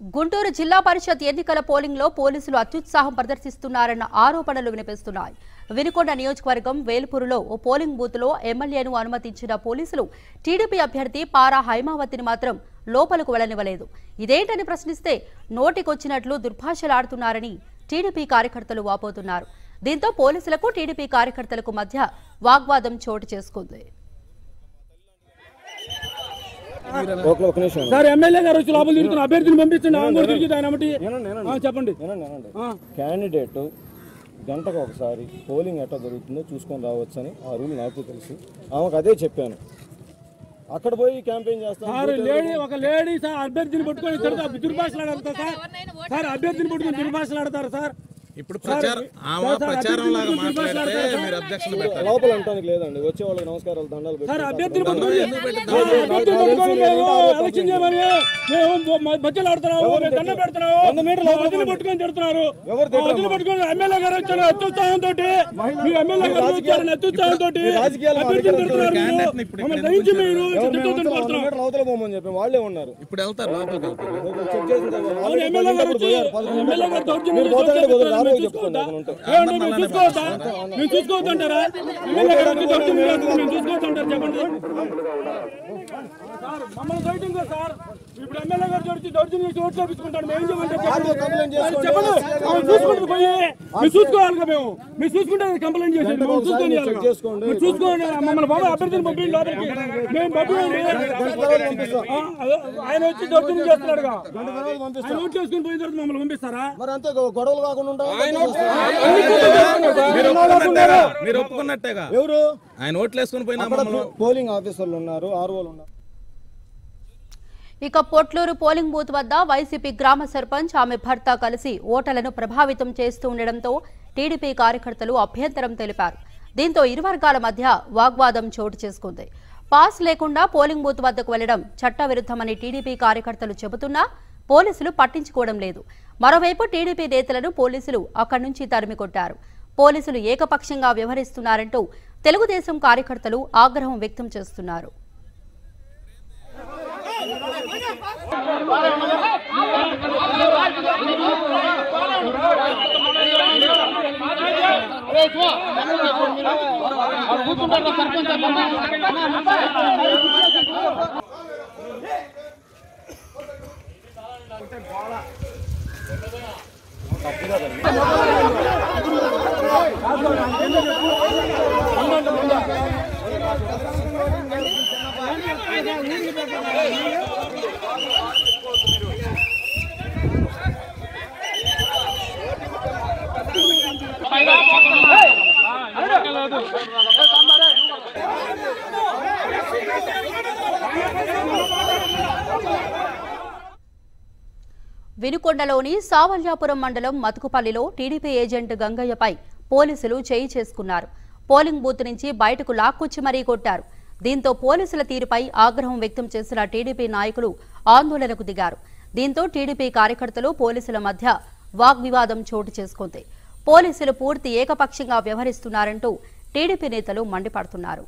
గుంటూరు జిల్లా పరిషత్ ఎన్నికల పోలింగ్లో పోలీసులు అత్యుత్సాహం ప్రదర్శిస్తున్నారన్న ఆరోపణలు వినిపిస్తున్నాయి. వినుకొండ నియోజకవర్గం వేల్పూరులో ఓ పోలింగ్ బూత్లో ఎమ్మెల్యేను అనుమతించిన పోలీసులు టీడీపీ అభ్యర్థి పారా హైమావతిని మాత్రం లోపలకు వెళ్ళనివ్వలేదు ఇదేంటని ప్రశ్నిస్తే నోటికొచ్చినట్లు దుర్భాషలాడుతున్నారని టీడీపీ కార్యకర్తలు వాపోతున్నారు. దీంతో పోలీసులకు టీడీపీ కార్యకర్తలకు మధ్య వాగ్వాదం చోటు చేసుకుంది. సార్ ఎమ్మెల్యే గారు వచ్చి లోపల తిరుగుతున్న అభ్యర్థిని పంపించండి. ఆమె కూడా తిరిగి ఆయన చెప్పండి. క్యాండిడేట్ గంటకు ఒకసారి పోలింగ్ ఎట్లా జరుగుతుందో చూసుకొని రావచ్చని ఆ రూల్ నాకు తెలుసు. ఆమెకు అదే చెప్పాను. అక్కడ పోయి క్యాంపెయిన్ చేస్తాను. సార్ లేడీ ఒక లేడీ సార్ అభ్యర్థిని పట్టుకొని తిరుగుతా. దుర్భాషలాడతారు సార్. సార్ అభ్యర్థిని పట్టుకొని దుర్భాషలాడతారు సార్. ఇప్పుడు ప్రచారం ఆమె ప్రచారం లాగా మాట్లాడితే మీరు అబ్జెక్షన్ పెట్టాలి లోపల అంటానికి లేదండి. వచ్చే వాళ్ళకి నమస్కారాలు దండాలు సార్ ఎలక్షన్ చేయమని మేము మధ్యలో ఆడుతున్నాము మేము దండం పెడుతున్నాము. పట్టుకొని తిడుతున్నారు. ఎమ్మెల్యే గారు వచ్చారు మీ ఎమ్మెల్యే గారు వచ్చారని తిడుతున్నారు దయించి మీరు. పోమని చెప్పి వాళ్ళే ఉన్నారు. ఇప్పుడు వెళ్తారు లోపలికి ఎమ్మెల్యే గారు మేము చూసుకోవద్దా? ఉంటే. ఏమండి, మేము చూసుకోవద్దా? మేము చూసుకోవద్దంటారా? ఎమ్మెల్యే గారు సార్, మమ్మల్ని దౌర్జన్యం కదా సార్. ఇప్పుడు ఎమ్మెల్యే గారు వచ్చి దౌర్జన్యం చేసి ఓట్లు వేపించుకుంటాడు. మేము చెప్పండి. చెప్పండి. మేము పోయి, చూసుకోవాలిగా చూసుకుంటే కంప్లైంట్ చేసి మేము చూసుకొని. చేసుకోండి. మమ్మల్ని బాబా అభ్యర్థిని పంపించండి లోపలికి మేము పంపించండి ఆయన వచ్చి దౌర్జన్యం చేస్తున్నాడుగా గంట తర్వాత పంపిస్తాం ఆయన ఓట్లు వేసుకుని పోయిన తర్వాత మమ్మల్ని పంపిస్తారా మరి అంతే గొడవలు కాకుండా ఉంటాం మీరు ఒప్పుకున్నట్టేగా? ఎవరు? ఆయన ఓట్లు వేసుకుని పోయినా పోలింగ్ ఆఫీసర్లు ఉన్నారు ఆర్ఓలు ఉన్నారు. ఇక పొట్లూరు పోలింగ్ బూత్ వద్ద వైసీపీ గ్రామ సర్పంచ్ ఆమె భర్త కలిసి ఓటర్లను ప్రభావితం చేస్తూ ఉండడంతో టీడీపీ కార్యకర్తలు అభ్యంతరం తెలిపారు. దీంతో ఇరు వర్గాల మధ్య వాగ్వాదం చోటు చేసుకుంది. పాస్ లేకుండా పోలింగ్ బూత్ వద్దకు వెళ్ళడం చట్టవిరుద్ధమని టీడీపీ కార్యకర్తలు చెబుతున్నా పోలీసులు పట్టించుకోవడం లేదు. మరోవైపు టీడీపీ నేతలను పోలీసులు అక్కడి నుంచి తరిమి కొట్టారు పోలీసులు ఏకపక్షంగా వ్యవహరిస్తున్నారంటూ తెలుగుదేశం కార్యకర్తలు ఆగ్రహం వ్యక్తం చేస్తున్నారు. వినుకొండలోని సావల్యాపురం మండలం మతుకుపల్లిలో టీడీపీ ఏజెంట్ గంగయ్యపై పోలీసులు చేయి చేసుకున్నారు. పోలింగ్ బూత్ నుంచి బయటకు లాక్కొచ్చి మరీ కొట్టారు. దీంతో పోలీసుల తీరుపై ఆగ్రహం వ్యక్తం చేసిన టీడీపీ నాయకులు ఆందోళనకు దిగారు. దీంతో టీడీపీ కార్యకర్తలు పోలీసుల మధ్య వాగ్వివాదం చోటు చేసుకుంది. పోలీసులు పూర్తి ఏకపక్షంగా వ్యవహరిస్తున్నారంటూ టీడీపీ నేతలు మండిపడుతున్నారు.